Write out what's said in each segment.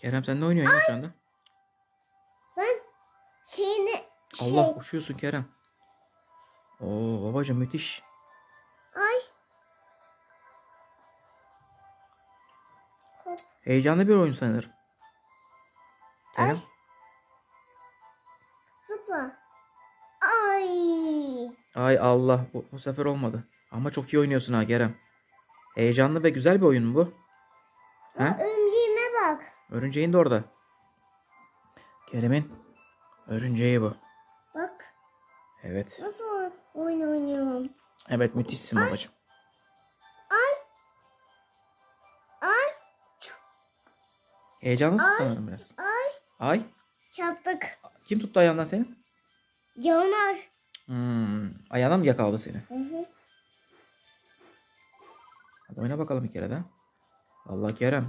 Kerem sen ne oynuyorsun ya şu anda? Ben şeyini şey. Allah uçuyorsun Kerem. Oo babacığım müthiş. Ay. Heyecanlı bir oyun sanırım. Kerem. Ay. Zıpla. Ay. Ay Allah bu, bu sefer olmadı. Ama çok iyi oynuyorsun ha Kerem. Heyecanlı ve güzel bir oyun mu bu? Ha? Bak. Örümceğin de orada. Kerem'in örümceği bu. Bak. Evet. Nasıl oy- oyun oynuyorum. Evet müthişsin babacığım. Ay. Ay. Heyecanlısın sanırım biraz. Ay. Ay. Çarptık. Kim tuttu ayağından seni? Caner. Hmm, ayağına mı yakaladı seni? Hı hı. Hadi oyna bakalım bir kere de. Allah Kerem.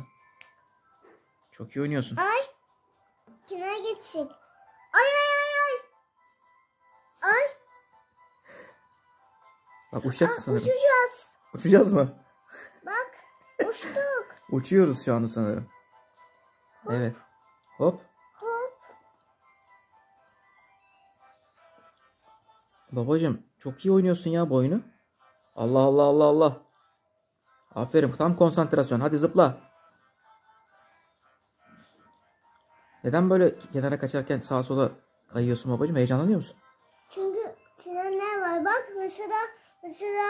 Çok iyi oynuyorsun. Ay. Kenara geçecek. Ay ay ay ay. Ay. Bak Aa, uçacaksın sanırım. uçacağız. Uçacağız mı? Bak. Uçtuk. Uçuyoruz şu anda sanırım. Evet. Hop. Hop. Babacım çok iyi oynuyorsun ya bu oyunu. Allah Allah Allah Allah. Aferin tam konsantrasyon. Hadi zıpla. Neden böyle kenara kaçarken sağa sola kayıyorsun babacım? Heyecanlanıyor musun? Çünkü trenler var. Bak mesela mesela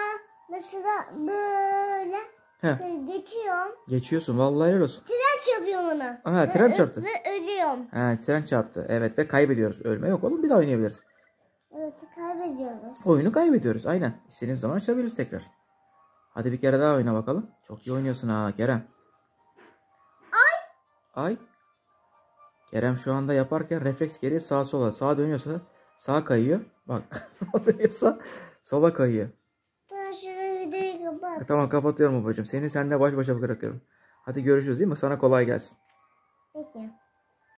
mesela böyle He, geçiyorum. geçiyorsun. Vallahi helal olsun. Tren çarpıyorum ona. Aha, Ve tren çarptı. Ve ölüyorum. Ha, tren çarptı. Evet ve kaybediyoruz. Ölme yok oğlum. Bir daha oynayabiliriz. Evet kaybediyoruz. Oyunu kaybediyoruz. Aynen. İstediğimiz zaman açabiliriz tekrar. Hadi bir kere daha oyna bakalım. Çok iyi oynuyorsun ha Kerem. Ay. Ay. Kerem şu anda yaparken refleks geriye sağa sola. Sağa dönüyorsa sağa kayıyor. Bak. Sola dönüyorsa sola kayıyor. Tamam şimdi videoyu kapat. E, tamam kapatıyorum babacığım. Seni seninle baş başa bırakıyorum. Hadi görüşürüz değil mi? Sana kolay gelsin. Peki.